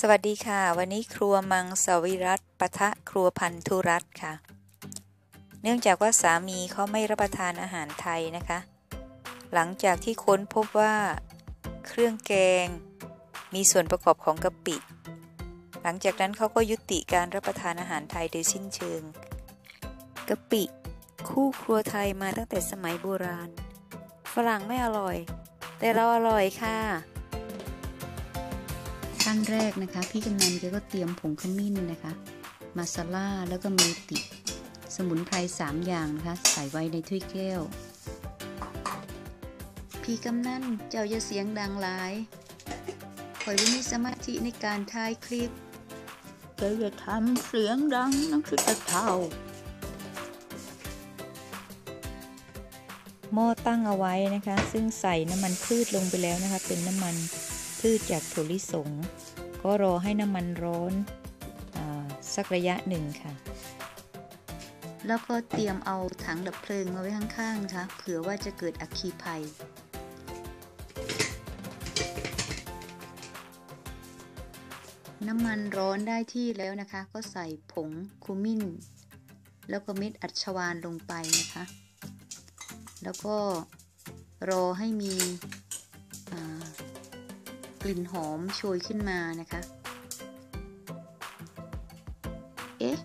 สวัสดีค่ะ วันนี้ครัวมังสวิรัตปะทะครัวพันธุรัตค่ะ เนื่องจากว่าสามีเขาไม่รับประทานอาหารไทยนะคะ หลังจากที่ค้นพบว่า เครื่องแกง มีส่วนประกอบของกะปิ หลังจากนั้นเขาก็ยุติการรับประทานอาหารไทยโดยสิ้นเชิงกะปิ คู่ครัวไทยมาตั้งแต่สมัยโบราณ ฝรั่งไม่อร่อย แต่เราอร่อยค่ะ ขั้นแรกนะคะ พี่กำนันแกก็เตรียมผงขมิ้นนะคะ มาซาล่าแล้วก็เมติ สมุนไพร3อย่างนะคะ ใส่ไว้ในถ้วยแก้ว พี่กำนันเจ้าจะเสียงดังหลายคอยไม่มีสมาธิในการถ่ายคลิปเจ้าจะทำเสียงดังนักสือตะเท่าหม้อตั้งเอาไว้นะคะ ซึ่งใส่น้ำมันพืชลงไปแล้วนะคะ เป็นน้ำมัน พืชจากถั่วลิสง ก็รอให้น้ำมันร้อนอสักระยะหนึ่งค่ะ แล้วก็เตรียมเอาถังดับเพลิงมาไว้ข้างๆนะคะเผื่อว่าจะเกิดอัคคีภัยน้ำมันร้อนได้ที่แล้วนะคะ ก็ใส่ผงคูมินแล้วก็เม็ดอัญชวานลงไปนะคะ แล้วก็รอให้มี ลิ่นหอมโชยขึ้นมานะคะ เอ๊ะ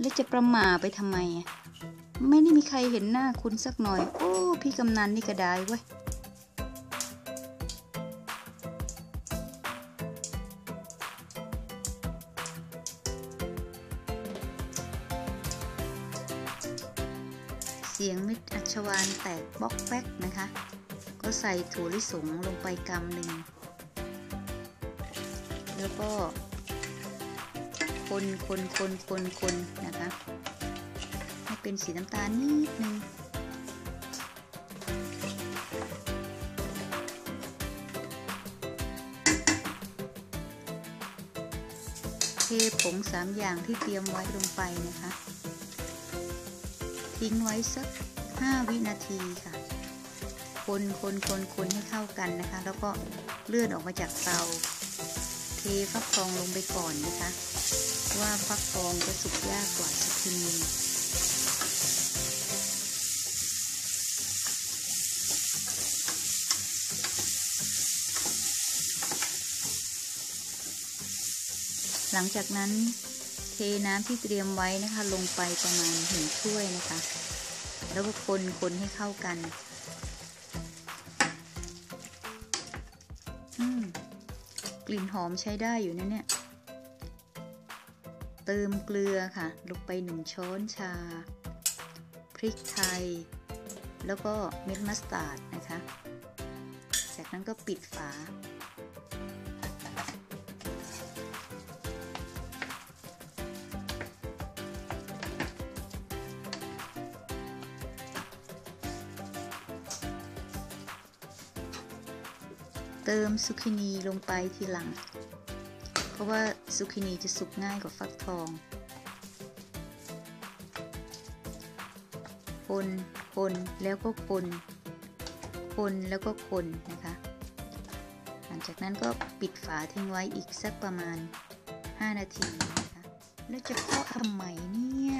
แล้วจะประมาไปทำไม ไม่ได้มีใครเห็นหน้าคุณสักหน่อย โอ้ พี่กำนันนี่ก็ได้เว้ยเสียงมิดอัชวานแตกบล็อกแป๊กนะคะ ก็ใส่ถั่วลิสงลงไปกำหนึ่ง แล้วก็ คนคนคนคนคนนะคะให้เป็นสีน้ำตาลนิดนึงเทผงสามอย่างที่เตรียมไว้ลงไปนะคะ ทิ้งไว้สัก 5 วินาทีค่ะคนคนคนคนให้เข้ากันนะคะ แล้วก็เลื่อนออกมาจากเตา เทฟักทองลงไปก่อนนะคะ ว่าฟักทองจะสุกยากกว่าสกินีหลังจากนั้นเทน้ำที่เตรียมไว้นะคะ ลงไปประมาณหนึ่งถ้วยนะคะ แล้วก็คนคนให้เข้ากัน ลิ่นหอมใช้ได้อยู่นะเนี่ย เติมเกลือค่ะ ลงไปหนึ่งช้อนชา พริกไทย แล้วก็เม็ดมัสตาร์ดนะคะ จากนั้นก็ปิดฝา เติมซุกินีลงไปทีหลัง เพราะว่าซุกินีจะสุกง่ายกว่าฟักทอง คนคนแล้วก็คน คนแล้วก็คนนะคะ หลังจากนั้นก็ปิดฝาทิ้งไว้อีกสักประมาณ 5 นาทีนะคะ แล้วจะเพาะทำไมเนี่ย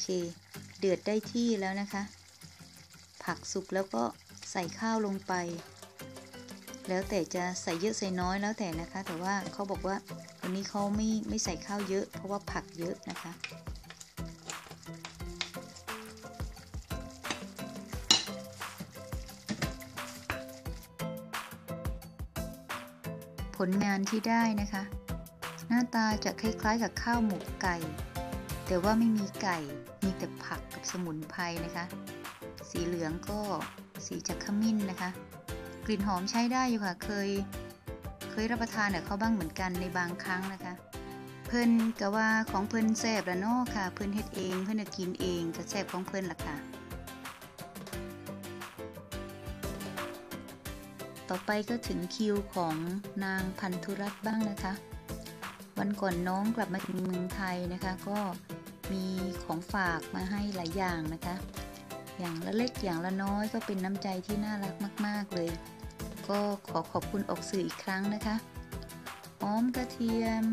เค เดือดได้ที่แล้วนะคะ ผักสุกแล้วก็ใส่ข้าวลงไป แล้วแต่จะใส่เยอะใส่น้อยแล้วแต่นะคะ แต่ว่าเขาบอกว่าวันนี้เขาไม่ไม่ใส่ข้าวเยอะ เพราะว่าผักเยอะนะคะผลงานที่ได้นะคะ หน้าตาจะคล้ายๆกับข้าวหมกไก่ แต่ว่าไม่มีไก่ มีแต่ผักกับสมุนไพรนะคะ สีเหลืองก็สีจากขมิ้นนะคะ กลิ่นหอมใช้ได้อยู่ค่ะ เคย เคยรับประทานกับเขาบ้างเหมือนกันในบางครั้งนะคะ เพิ่นกะว่าของเพิ่นแซ่บละเนาะค่ะ เพิ่นเฮ็ดเอง เพิ่นกินเองก็แซ่บของเพิ่นล่ะค่ะ ต่อไปก็ถึงคิวของนางพันธุรัตน์บ้างนะคะวันก่อนน้องกลับมาถึงเมืองไทยนะคะ ก็ มีของฝากมาให้หลายอย่างนะคะ อย่างละเล็กอย่างละน้อยก็เป็นน้ำใจที่น่ารักมาก ๆ เลย ก็ขอขอบคุณออกสื่ออีกครั้งนะคะหอมกระเทียม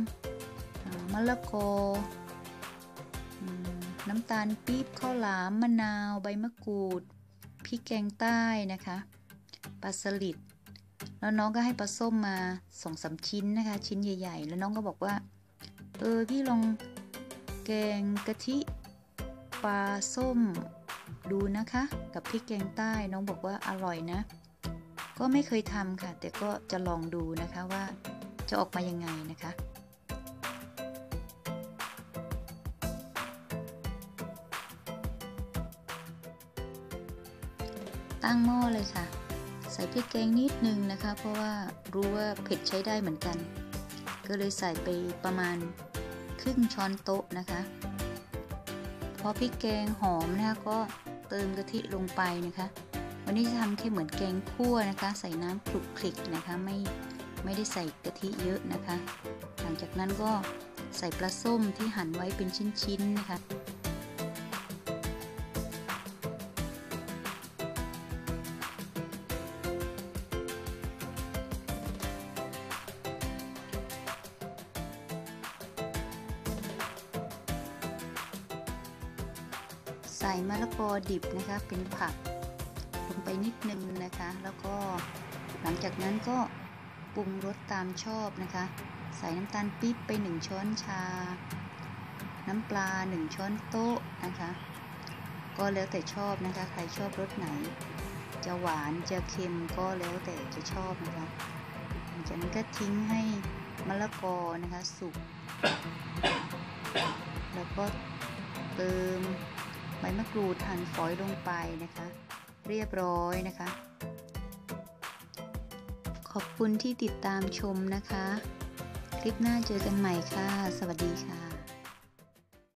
มะละกอน้ำตาลปี๊บข้าวหลามมะนาว ใบมะกรูดพริกแกงใต้นะคะปลาสลิดแล้วน้องก็ให้ปลาส้มมาสองสาชิ้นนะคะ ชิ้นใหญ่ ๆ แล้วน้องก็บอกว่า เออพี่ลอง แกงกะทิปลาส้ม ดูนะคะ กับพริกแกงใต้น้องบอกว่าอร่อยนะ ก็ไม่เคยทำค่ะ แต่ก็จะลองดูนะคะว่าจะออกมายังไงนะคะตั้งหม้อเลยค่ะ ใส่พริกแกงนิดนึงนะคะ เพราะว่ารู้ว่าเผ็ดใช้ได้เหมือนกัน ก็เลยใส่ไปประมาณ ครึ่งช้อนโต๊ะนะคะ พอพริกแกงหอมนะคะก็เติมกะทิลงไปนะคะ วันนี้จะทำแค่เหมือนแกงคั่วนะคะ ใส่น้ำคลุกคลิกนะคะไม่ไม่ได้ใส่กะทิเยอะนะคะ หลังจากนั้นก็ใส่ปลาส้มที่หั่นไว้เป็นชิ้นๆนะคะ ใส่มะละกอดิบนะคะเป็นผักลงไปนิดนึงนะคะ แล้วก็หลังจากนั้นก็ปรุงรสตามชอบนะคะ ใส่น้ำตาลปี๊บไป 1 ช้อนชา น้ำปลา 1 ช้อนโต๊ะนะคะ ก็แล้วแต่ชอบนะคะ ใครชอบรสไหน จะหวานจะเค็มก็แล้วแต่จะชอบนะคะหลังจากนั้นก็ทิ้งให้มะละกอนะคะสุก แล้วก็เติม ใบมะกรูดหั่นฝอยลงไปนะคะ เรียบร้อยนะคะ ขอบคุณที่ติดตามชมนะคะ คลิปหน้าเจอกันใหม่ค่ะ สวัสดีค่ะ